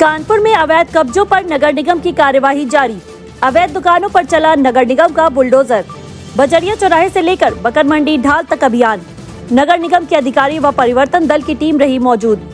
कानपुर में अवैध कब्जों पर नगर निगम की कार्यवाही जारी। अवैध दुकानों पर चला नगर निगम का बुलडोजर। बजरिया चौराहे से लेकर बकर मंडी ढाल तक अभियान। नगर निगम के अधिकारी व परिवर्तन दल की टीम रही मौजूद।